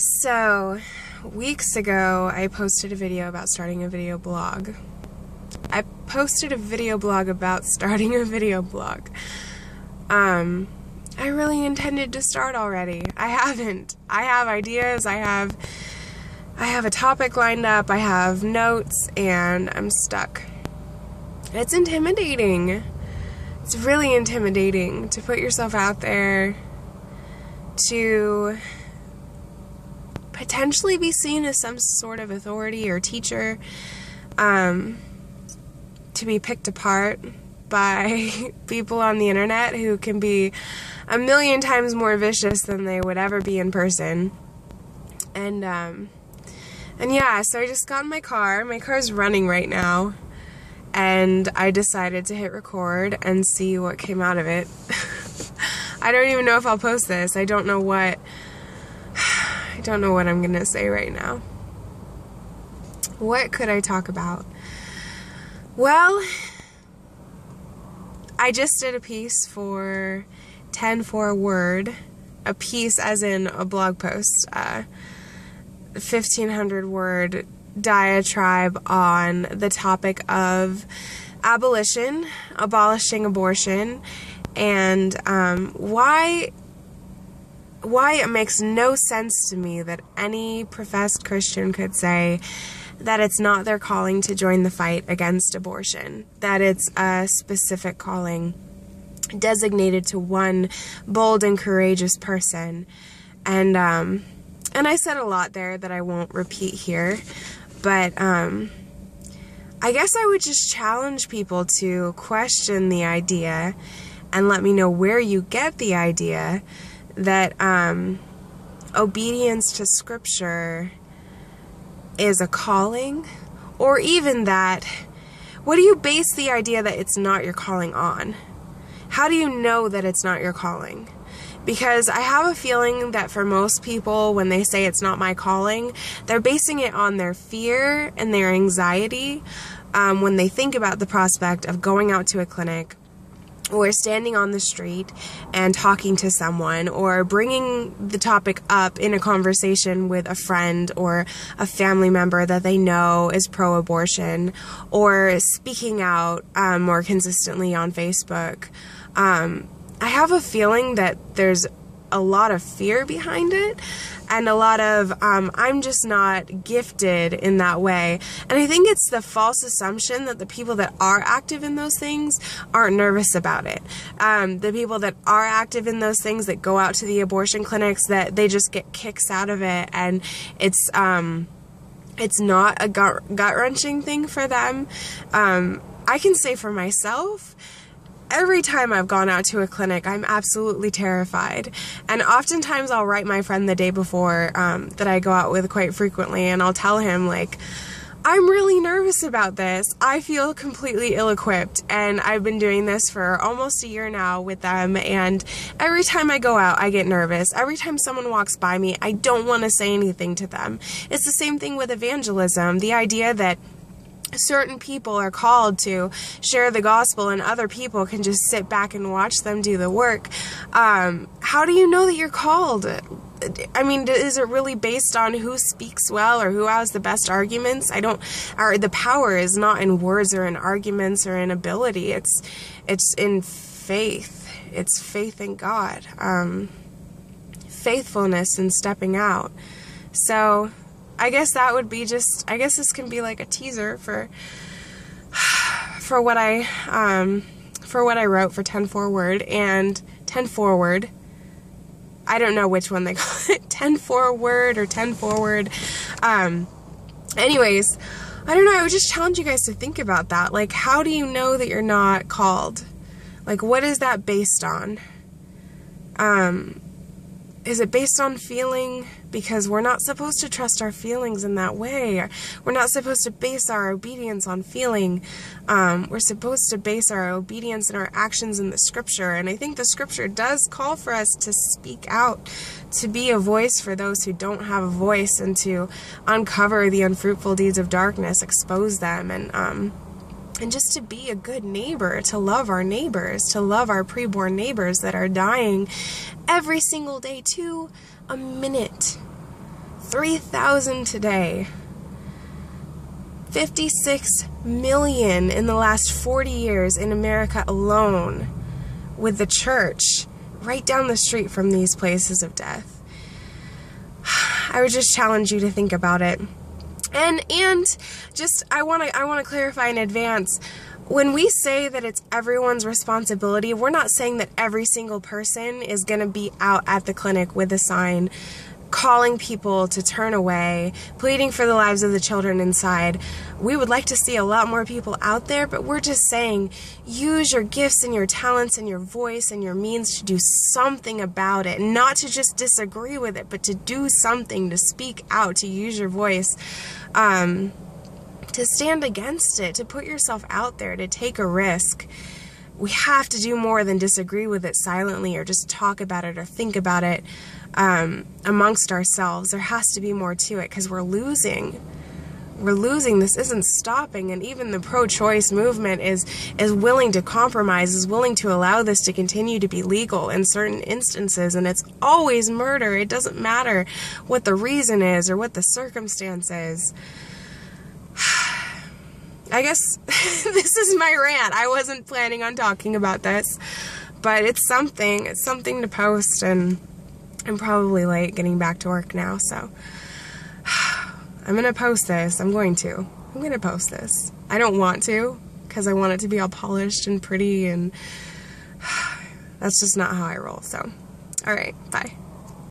So, weeks ago, I posted a video about starting a video blog. I posted a video blog about starting a video blog. Um, I really intended to start already. I haven't. I have ideas. I have I have a topic lined up. I have notes and I'm stuck. It's intimidating. It's really intimidating to put yourself out there to potentially be seen as some sort of authority or teacher, um, to be picked apart by people on the internet who can be a million times more vicious than they would ever be in person. And, um, and yeah, so I just got in my car. My car's running right now. And I decided to hit record and see what came out of it. I don't even know if I'll post this. I don't know what don't know what I'm going to say right now. What could I talk about? Well, I just did a piece for 10 for Word, a piece as in a blog post, uh, 1500 word diatribe on the topic of abolition, abolishing abortion, and um, why why it makes no sense to me that any professed Christian could say that it's not their calling to join the fight against abortion, that it's a specific calling designated to one bold and courageous person. And um, and I said a lot there that I won't repeat here, but um, I guess I would just challenge people to question the idea and let me know where you get the idea that um, obedience to Scripture is a calling, or even that, what do you base the idea that it's not your calling on? How do you know that it's not your calling? Because I have a feeling that for most people, when they say it's not my calling, they're basing it on their fear and their anxiety um, when they think about the prospect of going out to a clinic or standing on the street and talking to someone or bringing the topic up in a conversation with a friend or a family member that they know is pro abortion or speaking out um, more consistently on Facebook. Um, I have a feeling that there's a lot of fear behind it and a lot of um, I'm just not gifted in that way. And I think it's the false assumption that the people that are active in those things aren't nervous about it. Um, the people that are active in those things that go out to the abortion clinics that they just get kicks out of it and it's um, it's not a gut gut wrenching thing for them. Um, I can say for myself every time I've gone out to a clinic, I'm absolutely terrified. And oftentimes I'll write my friend the day before um, that I go out with quite frequently, and I'll tell him, like, I'm really nervous about this. I feel completely ill equipped, and I've been doing this for almost a year now with them. And every time I go out, I get nervous. Every time someone walks by me, I don't want to say anything to them. It's the same thing with evangelism the idea that certain people are called to share the gospel and other people can just sit back and watch them do the work um, how do you know that you're called I mean, is it really based on who speaks well or who has the best arguments? I don't. Or the power is not in words or in arguments or in ability. It's it's in faith. It's faith in God. Um, faithfulness and stepping out. So I guess that would be just I guess this can be like a teaser for for what I um for what I wrote for 10 forward and 10 forward. I don't know which one they call it. 10 forward or 10 forward. Um anyways, I don't know, I would just challenge you guys to think about that. Like how do you know that you're not called? Like what is that based on? Um is it based on feeling? Because we're not supposed to trust our feelings in that way. We're not supposed to base our obedience on feeling. Um, we're supposed to base our obedience and our actions in the scripture. And I think the scripture does call for us to speak out, to be a voice for those who don't have a voice, and to uncover the unfruitful deeds of darkness, expose them, and um, and just to be a good neighbor, to love our neighbors, to love our preborn neighbors that are dying every single day to a minute. 3,000 today. 56 million in the last 40 years in America alone with the church right down the street from these places of death. I would just challenge you to think about it. And and just I want to I want to clarify in advance when we say that it's everyone's responsibility, we're not saying that every single person is going to be out at the clinic with a sign calling people to turn away, pleading for the lives of the children inside. We would like to see a lot more people out there, but we're just saying use your gifts and your talents and your voice and your means to do something about it. Not to just disagree with it, but to do something, to speak out, to use your voice. Um, to stand against it, to put yourself out there, to take a risk we have to do more than disagree with it silently or just talk about it or think about it um, amongst ourselves. There has to be more to it because we're losing. We're losing. This isn't stopping, and even the pro-choice movement is is willing to compromise, is willing to allow this to continue to be legal in certain instances. And it's always murder. It doesn't matter what the reason is or what the circumstance is. I guess this is my rant. I wasn't planning on talking about this, but it's something. It's something to post, and I'm probably late getting back to work now, so I'm gonna post this. I'm going to. I'm gonna post this. I don't want to, because I want it to be all polished and pretty, and that's just not how I roll, so. Alright, bye.